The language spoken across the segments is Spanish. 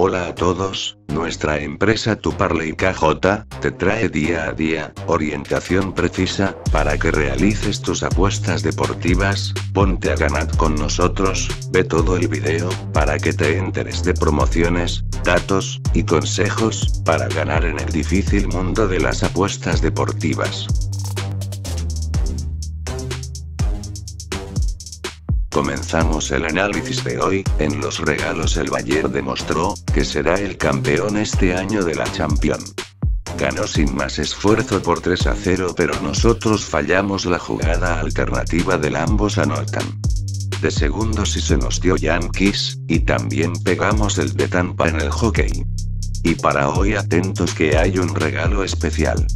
Hola a todos, nuestra empresa Tuparley KJ, te trae día a día, orientación precisa, para que realices tus apuestas deportivas, ponte a ganar con nosotros, ve todo el video, para que te enteres de promociones, datos, y consejos, para ganar en el difícil mundo de las apuestas deportivas. Comenzamos el análisis de hoy, en los regalos el Bayern demostró, que será el campeón este año de la Champions. Ganó sin más esfuerzo por 3 a 0 pero nosotros fallamos la jugada alternativa del ambos anotan. De segundos y se nos dio Yankees, y también pegamos el de Tampa en el hockey. Y para hoy atentos que hay un regalo especial.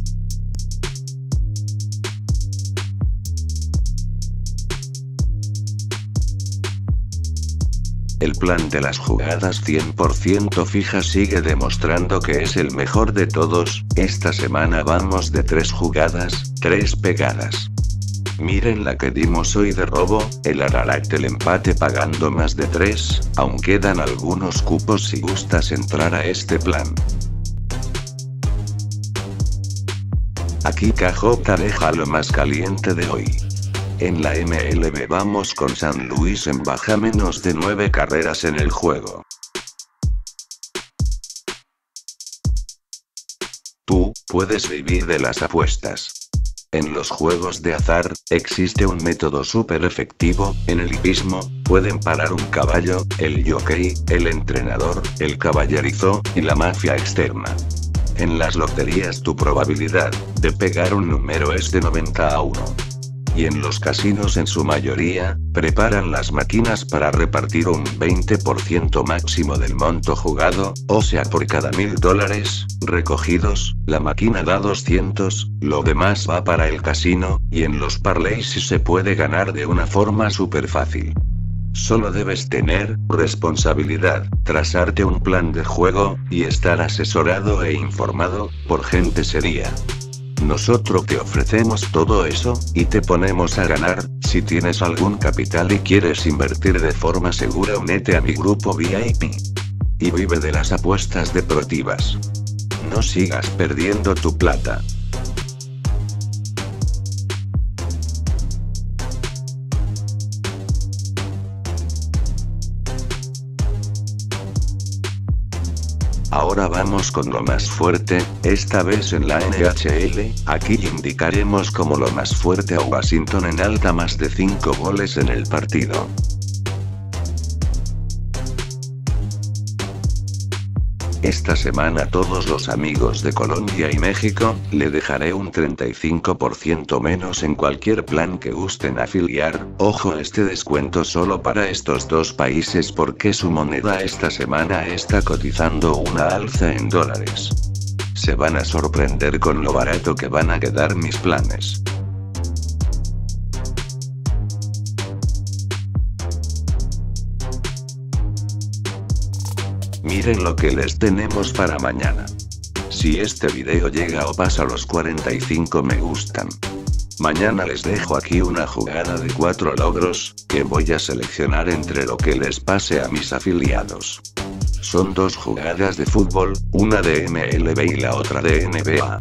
El plan de las jugadas 100% fijas sigue demostrando que es el mejor de todos, esta semana vamos de 3 jugadas, 3 pegadas. Miren la que dimos hoy de robo, el Ararat el empate pagando más de 3, aún quedan algunos cupos si gustas entrar a este plan. Aquí Cajota deja lo más caliente de hoy. En la MLB vamos con San Luis en baja menos de 9 carreras en el juego. Tú, puedes vivir de las apuestas. En los juegos de azar, existe un método súper efectivo, en el hipismo, pueden parar un caballo, el jockey, el entrenador, el caballerizo, y la mafia externa. En las loterías tu probabilidad, de pegar un número es de 90 a 1 y en los casinos en su mayoría, preparan las máquinas para repartir un 20% máximo del monto jugado, o sea por cada mil dólares, recogidos, la máquina da 200, lo demás va para el casino, y en los parlays se puede ganar de una forma súper fácil. Solo debes tener responsabilidad, trazarte un plan de juego, y estar asesorado e informado, por gente seria. Nosotros te ofrecemos todo eso, y te ponemos a ganar, si tienes algún capital y quieres invertir de forma segura únete a mi grupo VIP. Y vive de las apuestas deportivas. No sigas perdiendo tu plata. Ahora vamos con lo más fuerte, esta vez en la NHL, aquí indicaremos como lo más fuerte a Washington en alta más de 5 goles en el partido. Esta semana todos los amigos de Colombia y México, le dejaré un 35% menos en cualquier plan que gusten afiliar, ojo este descuento solo para estos dos países porque su moneda esta semana está cotizando una alza en dólares. Se van a sorprender con lo barato que van a quedar mis planes. Miren lo que les tenemos para mañana. Si este video llega o pasa los 45 me gustan. Mañana les dejo aquí una jugada de 4 logros, que voy a seleccionar entre lo que les pase a mis afiliados. Son dos jugadas de fútbol, una de MLB y la otra de NBA.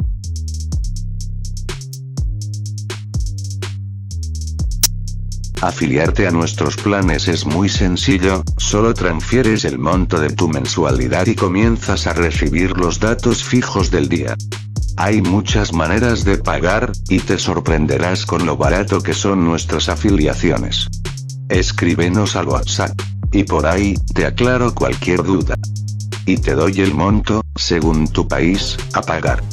Afiliarte a nuestros planes es muy sencillo, solo transfieres el monto de tu mensualidad y comienzas a recibir los datos fijos del día. Hay muchas maneras de pagar, y te sorprenderás con lo barato que son nuestras afiliaciones. Escríbenos al WhatsApp. Y por ahí, te aclaro cualquier duda. Y te doy el monto, según tu país, a pagar.